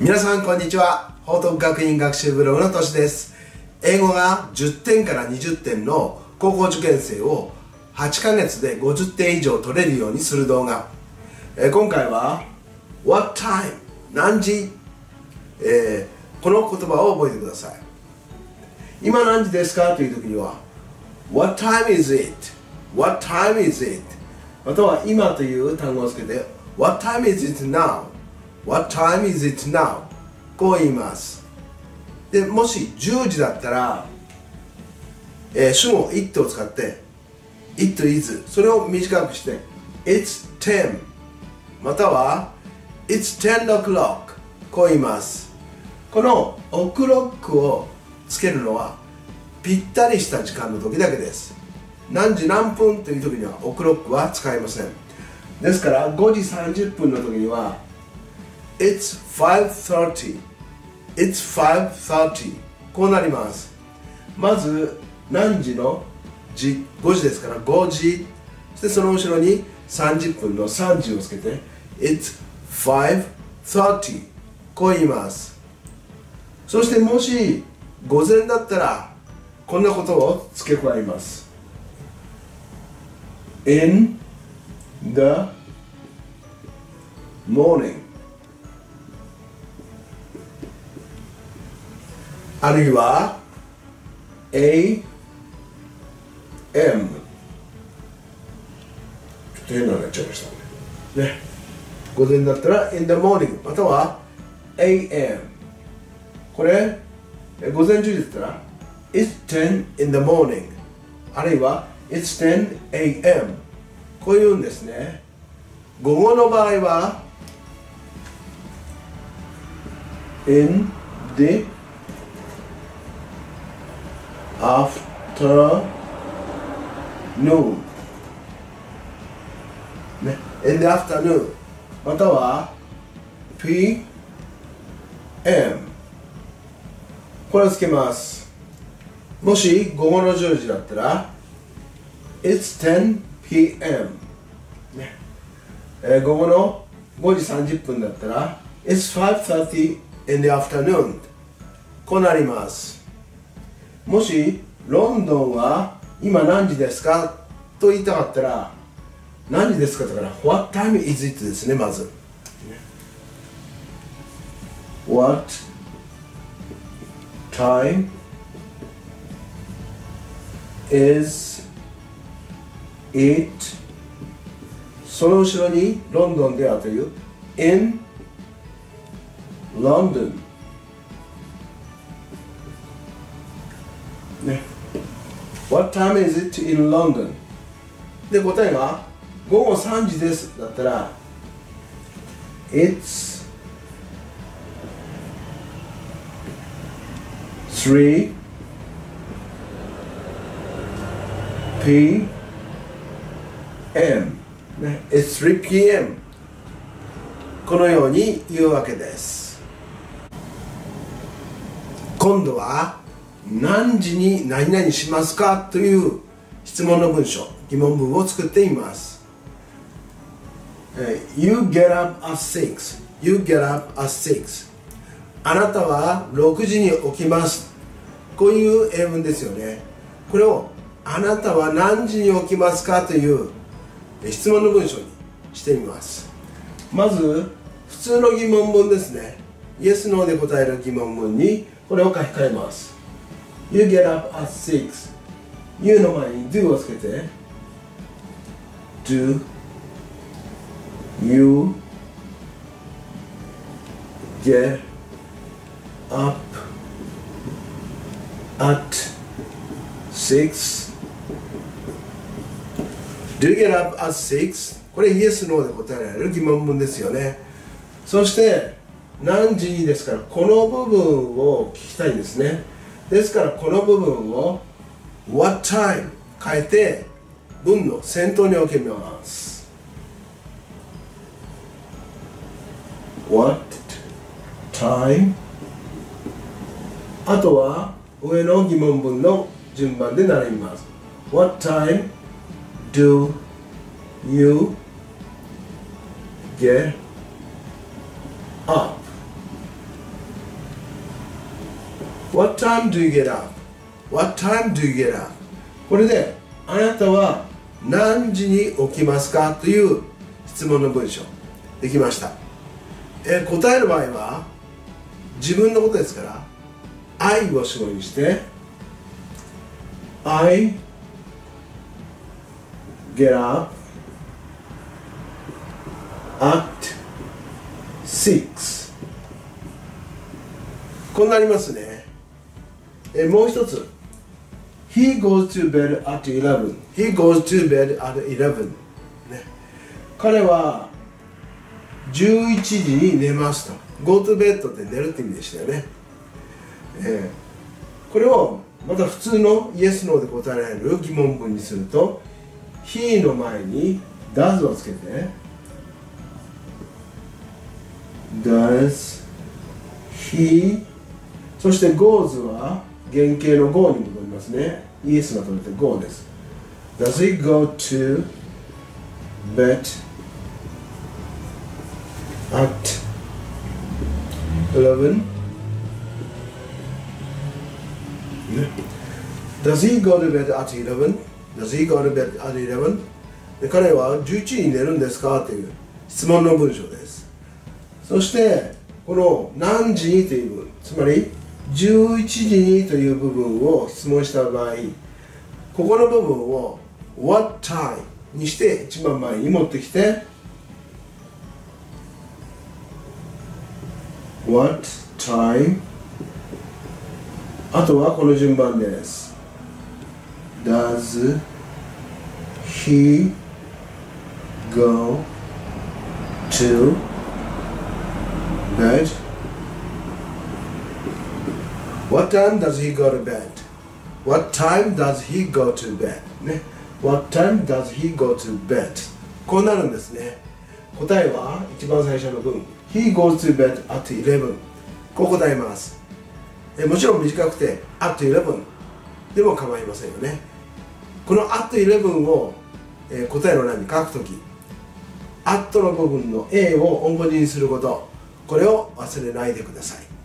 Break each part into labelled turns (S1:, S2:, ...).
S1: 皆さんこんにちは報徳学院学習ブログのとしです英語が10点から20点の高校受験生を8ヶ月で50点以上取れるようにする動画、えー今回は What time? 何時、えーこの言葉を覚えてください今何時ですか？という時には What time is it? What time is it? または今という単語をつけて What time is it now? What time is it now? こう言います。でもし10時だったら、えー主語 it を使って it is それを短くして It's 10または It's 10 o'clock こう言います。この o'clock をつけるのはぴったりした時間の時だけです。何時何分という時には o'clock は使えません。ですから5時30分の時には It's 5.30 It's 5.30こうなります。まず何時の時5時ですから5時そしてその後ろに30分の3時をつけて It's 5.30こう言います。そしてもし午前だったらこんなことを付け加えます。In the morning. あるいは AM ちょっと変なのになっちゃいましたね。ね。午前だったら in the morning または AM これえ午前中だったら It's 10 in the morning あるいは It's 10 AM こういうんですね。午後の場合は in the afternoon ね in the afternoon または PM これをつけますもし午後の10時だったら It's 10 p.m. ねえー午後の5時30分だったら It's 5.30 in the afternoon こうなりますもしロンドンは今何時ですか？と言いたかったら何時ですか？だから What time is it ですねまず。What time is it? その後ろにロンドンではという。In London time is it in London? で答えが午後3時ですだったら It's 3 p m. ね It's 3 p.m. このように言うわけです。今度は何時に何々しますかという質問の文章疑問文を作っています。You get up at 6 You get up at 6あなたは6時に起きます。こういう英文ですよね。これをあなたは何時に起きますかという質問の文章にしてみます。まず普通の疑問文ですね。Yes, No で答える疑問文にこれを書き換えます。You get up at 6 You の前に do をつけて Do you get up at 6 Do you get up at 6? これ Yes, No で答えられる疑問文ですよねそして何時ですからこの部分を聞きたいですねですからこの部分を What time 変えて文の先頭に置きます。What time? あとは上の疑問文の順番で並びます。What time do you get up? What time do you get up? What time do you get up? これであなたは何時に起きますかという質問の文章できましたえ答える場合は自分のことですから I を主語にして I get up at 6こうなりますねえもう一つ。He goes to bed at 11 He goes to bed at 11、ね、彼は11時に寝ますと Go to bed って寝るって意味でしたよね、えー、これをまた普通の Yes, No で答えられる疑問文にすると He の前に Does をつけて Does He? そして Goes は原型の GO に戻りますね。イエスが取れて GO です。Does he go to bed at 11? Does he go to bed at 11? Does he go to bed at 11? で彼は11時に寝るんですかという質問の文章です。そして、この何時にという文、つまり11時にという部分を質問した場合ここの部分を What time にして一番前に持ってきて What time? あとはこの順番です Does he go to bed? What time does he go to bed? What time does he go to bed? ね。What time does he go to bed? こうなるんですね。答えは一番最初の文。He goes to bed at 11. こう答えます。えもちろん短くて at 11でも構いませんよね。この at 11を、え、答えの欄に書くとき、at の部分の A を音文字にすること、これを忘れないでください。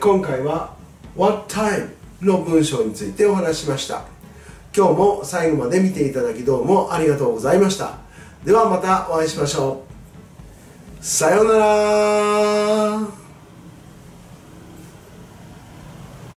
S1: 今回は What time? の文章についてお話しました。今日も最後まで見ていただきどうもありがとうございました。ではまたお会いしましょう。さようなら。